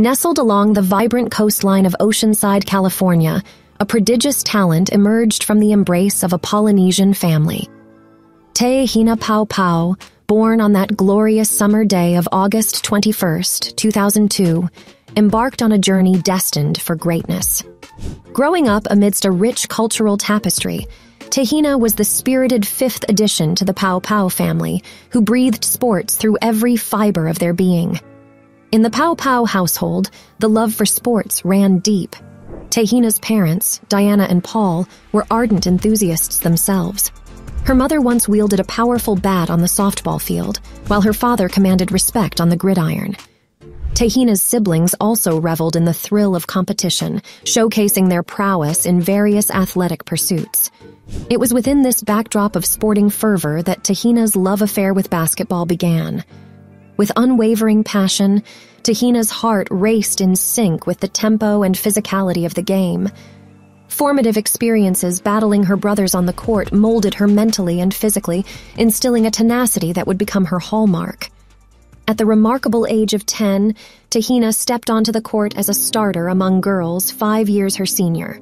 Nestled along the vibrant coastline of Oceanside, California, a prodigious talent emerged from the embrace of a Polynesian family. Te Hina Pao Pao, born on that glorious summer day of August 21st, 2002, embarked on a journey destined for greatness. Growing up amidst a rich cultural tapestry, Te Hina was the spirited fifth addition to the Pao Pao family, who breathed sports through every fiber of their being. In the Pao Pao household, the love for sports ran deep. Te Hina's parents, Diana and Paul, were ardent enthusiasts themselves. Her mother once wielded a powerful bat on the softball field, while her father commanded respect on the gridiron. Te Hina's siblings also reveled in the thrill of competition, showcasing their prowess in various athletic pursuits. It was within this backdrop of sporting fervor that Te Hina's love affair with basketball began. With unwavering passion, Te Hina's heart raced in sync with the tempo and physicality of the game. Formative experiences battling her brothers on the court molded her mentally and physically, instilling a tenacity that would become her hallmark. At the remarkable age of 10, Te Hina stepped onto the court as a starter among girls five years her senior.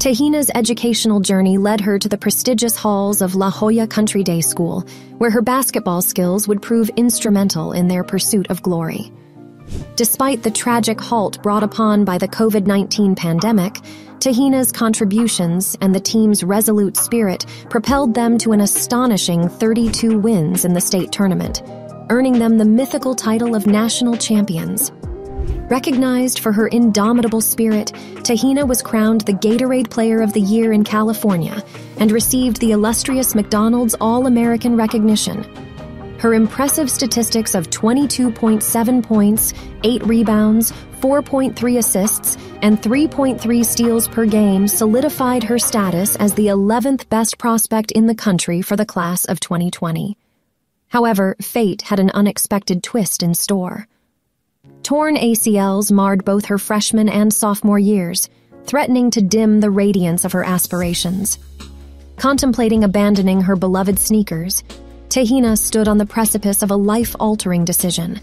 Te Hina's educational journey led her to the prestigious halls of La Jolla Country Day School, where her basketball skills would prove instrumental in their pursuit of glory. Despite the tragic halt brought upon by the COVID 19 pandemic, Te Hina's contributions and the team's resolute spirit propelled them to an astonishing 32 wins in the state tournament, earning them the mythical title of national champions. Recognized for her indomitable spirit, Te Hina was crowned the Gatorade Player of the Year in California and received the illustrious McDonald's All American recognition. Her impressive statistics of 22.7 points, 8 rebounds, 4.3 assists, and 3.3 steals per game solidified her status as the 11th best prospect in the country for the class of 2020. However, fate had an unexpected twist in store. Torn ACLs marred both her freshman and sophomore years, threatening to dim the radiance of her aspirations. Contemplating abandoning her beloved sneakers, Te Hina stood on the precipice of a life altering decision.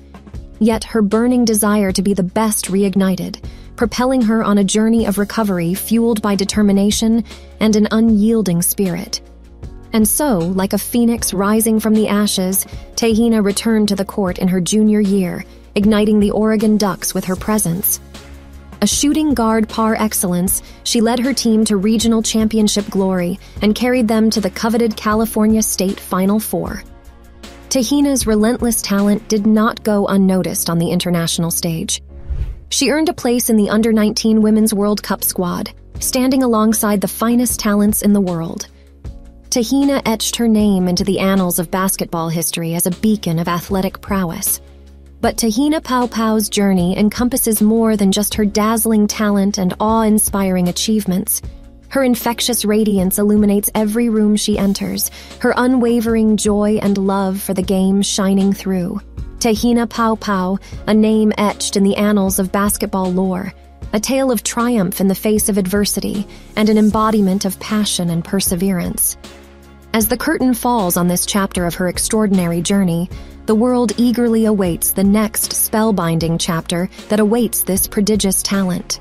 Yet her burning desire to be the best reignited, propelling her on a journey of recovery fueled by determination and an unyielding spirit. And so, like a phoenix rising from the ashes, Te Hina returned to the court in her junior year igniting the Oregon Ducks with her presence. A shooting guard par excellence, she led her team to regional championship glory and carried them to the coveted California State Final Four. Te Hina's relentless talent did not go unnoticed on the international stage. She earned a place in the Under 19 Women's World Cup squad, standing alongside the finest talents in the world. Te Hina etched her name into the annals of basketball history as a beacon of athletic prowess. But Tahina Pao Pao's journey encompasses more than just her dazzling talent and awe inspiring achievements. Her infectious radiance illuminates every room she enters, her unwavering joy and love for the game shining through. Tahina Pao Pao, a name etched in the annals of basketball lore, a tale of triumph in the face of adversity, and an embodiment of passion and perseverance. As the curtain falls on this chapter of her extraordinary journey, the world eagerly awaits the next spellbinding chapter that awaits this prodigious talent.